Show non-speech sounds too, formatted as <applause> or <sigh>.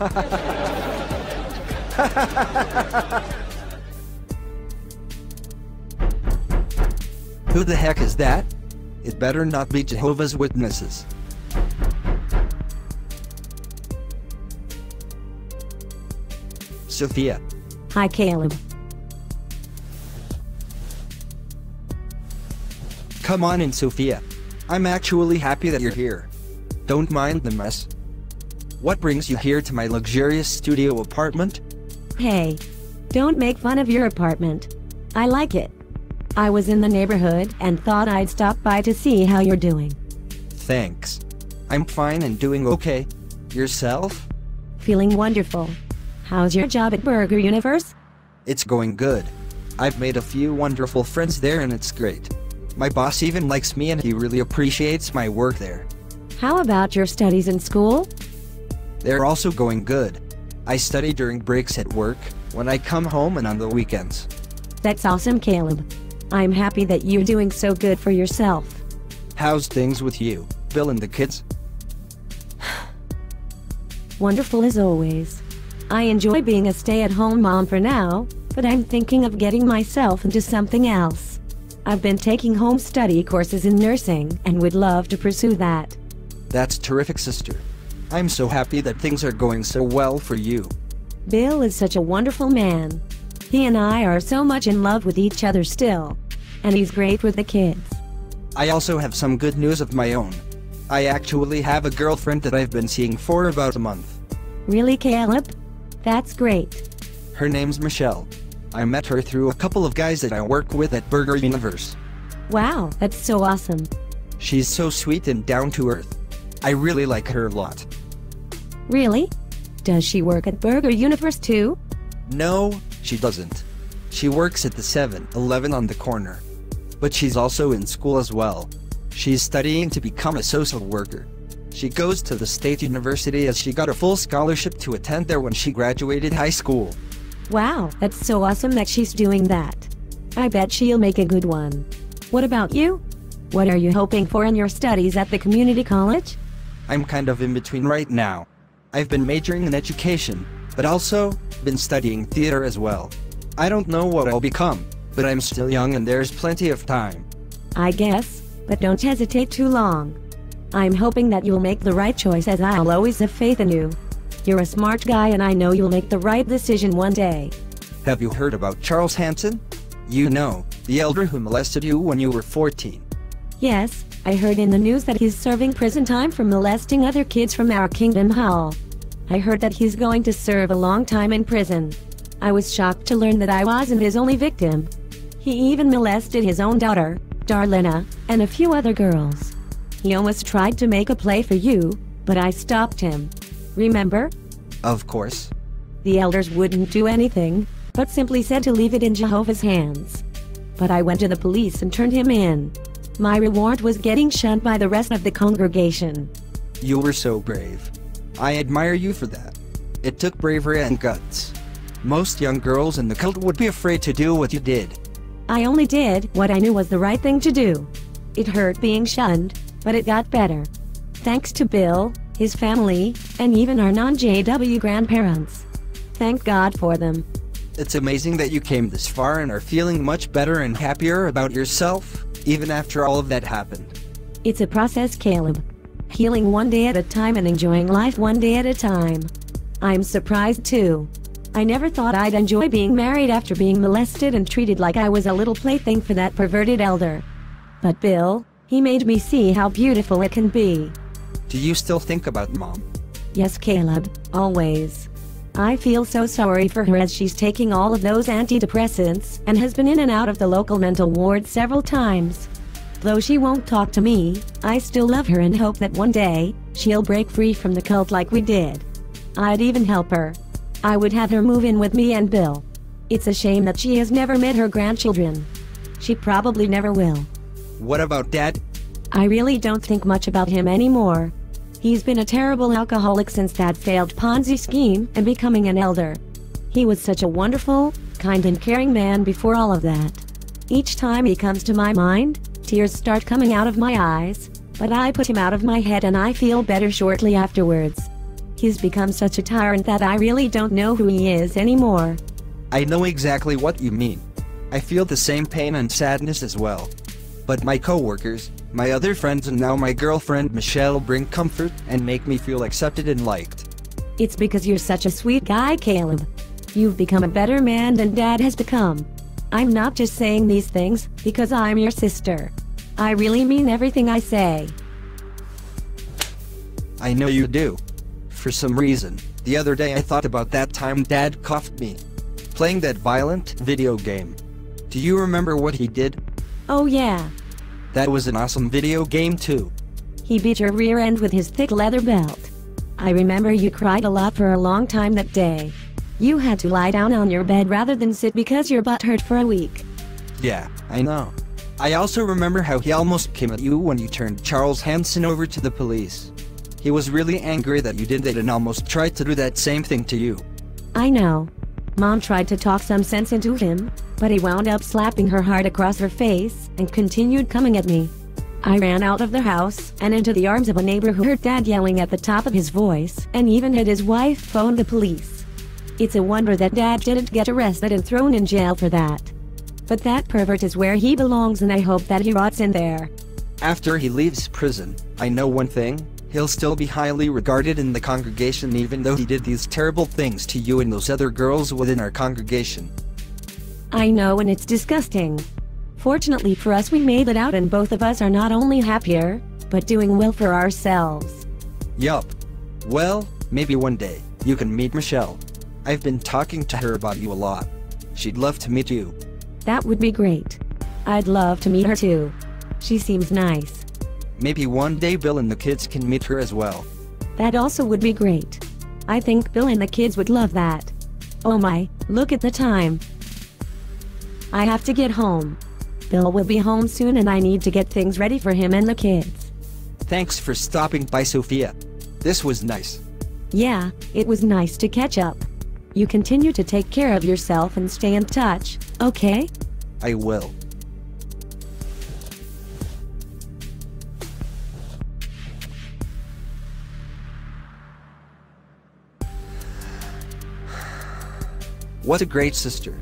<laughs> Who the heck is that? It better not be Jehovah's Witnesses. Sophia. Hi, Caleb. Come on in, Sophia. I'm actually happy that you're here. Don't mind the mess. What brings you here to my luxurious studio apartment? Hey. Don't make fun of your apartment. I like it. I was in the neighborhood and thought I'd stop by to see how you're doing. Thanks. I'm fine and doing okay. Yourself? Feeling wonderful. How's your job at Burger Universe? It's going good. I've made a few wonderful friends there and it's great. My boss even likes me and he really appreciates my work there. How about your studies in school? They're also going good. I study during breaks at work, when I come home and on the weekends. That's awesome, Caleb. I'm happy that you're doing so good for yourself. How's things with you, Bill and the kids? <sighs> Wonderful as always. I enjoy being a stay-at-home mom for now, but I'm thinking of getting myself into something else. I've been taking home study courses in nursing and would love to pursue that. That's terrific, sister. I'm so happy that things are going so well for you. Bill is such a wonderful man. He and I are so much in love with each other still. And he's great with the kids. I also have some good news of my own. I actually have a girlfriend that I've been seeing for about a month. Really, Caleb? That's great. Her name's Michelle. I met her through a couple of guys that I work with at Burger Universe. Wow, that's so awesome. She's so sweet and down to earth. I really like her a lot. Really? Does she work at Burger Universe too? No, she doesn't. She works at the 7 Eleven on the corner. But she's also in school as well. She's studying to become a social worker. She goes to the state university as she got a full scholarship to attend there when she graduated high school. Wow, that's so awesome that she's doing that. I bet she'll make a good one. What about you? What are you hoping for in your studies at the community college? I'm kind of in between right now. I've been majoring in education, but also been studying theater as well. I don't know what I'll become, but I'm still young and there's plenty of time. I guess, but don't hesitate too long. I'm hoping that you'll make the right choice as I'll always have faith in you. You're a smart guy and I know you'll make the right decision one day. Have you heard about Charles Hanson? You know, the elder who molested you when you were 14. Yes, I heard in the news that he's serving prison time for molesting other kids from our Kingdom Hall. I heard that he's going to serve a long time in prison. I was shocked to learn that I wasn't his only victim. He even molested his own daughter, Darlena, and a few other girls. He almost tried to make a play for you, but I stopped him. Remember? Of course. The elders wouldn't do anything, but simply said to leave it in Jehovah's hands. But I went to the police and turned him in. My reward was getting shunned by the rest of the congregation. You were so brave. I admire you for that. It took bravery and guts. Most young girls in the cult would be afraid to do what you did. I only did what I knew was the right thing to do. It hurt being shunned, but it got better. Thanks to Bill, his family, and even our non-JW grandparents. Thank God for them. It's amazing that you came this far and are feeling much better and happier about yourself, even after all of that happened. It's a process, Caleb. Healing one day at a time and enjoying life one day at a time. I'm surprised too. I never thought I'd enjoy being married after being molested and treated like I was a little plaything for that perverted elder. But Bill, he made me see how beautiful it can be. Do you still think about mom? Yes, Caleb, always. I feel so sorry for her as she's taking all of those antidepressants and has been in and out of the local mental ward several times. Though she won't talk to me, I still love her and hope that one day, she'll break free from the cult like we did. I'd even help her. I would have her move in with me and Bill. It's a shame that she has never met her grandchildren. She probably never will. What about dad? I really don't think much about him anymore. He's been a terrible alcoholic since that failed Ponzi scheme and becoming an elder. He was such a wonderful, kind and caring man before all of that. Each time he comes to my mind, tears start coming out of my eyes, but I put him out of my head and I feel better shortly afterwards. He's become such a tyrant that I really don't know who he is anymore. I know exactly what you mean. I feel the same pain and sadness as well. But my coworkers, my other friends and now my girlfriend Michelle bring comfort and make me feel accepted and liked. It's because you're such a sweet guy, Caleb. You've become a better man than Dad has become. I'm not just saying these things because I'm your sister. I really mean everything I say. I know you do. For some reason, the other day I thought about that time Dad cuffed me. Playing that violent video game. Do you remember what he did? Oh yeah, That was an awesome video game too. he beat your rear end with his thick leather belt. I remember you cried a lot for a long time that day. You had to lie down on your bed rather than sit because your butt hurt for a week. Yeah, I know. I also remember how he almost came at you when you turned Charles Hanson over to the police. He was really angry that you did that and almost tried to do that same thing to you. I know. Mom tried to talk some sense into him, but he wound up slapping her hard across her face and continued coming at me. I ran out of the house and into the arms of a neighbor who heard Dad yelling at the top of his voice and even had his wife phone the police. It's a wonder that Dad didn't get arrested and thrown in jail for that. But that pervert is where he belongs and I hope that he rots in there. After he leaves prison, I know one thing. He'll still be highly regarded in the congregation even though he did these terrible things to you and those other girls within our congregation. I know and it's disgusting. Fortunately for us we made it out and both of us are not only happier, but doing well for ourselves. Yup. Well, maybe one day, you can meet Michelle. I've been talking to her about you a lot. She'd love to meet you. That would be great. I'd love to meet her too. She seems nice. Maybe one day Bill and the kids can meet her as well. That also would be great. I think Bill and the kids would love that. Oh my, look at the time. I have to get home. Bill will be home soon and I need to get things ready for him and the kids. Thanks for stopping by, Sophia. This was nice. Yeah, it was nice to catch up. You continue to take care of yourself and stay in touch, okay? I will. What a great sister.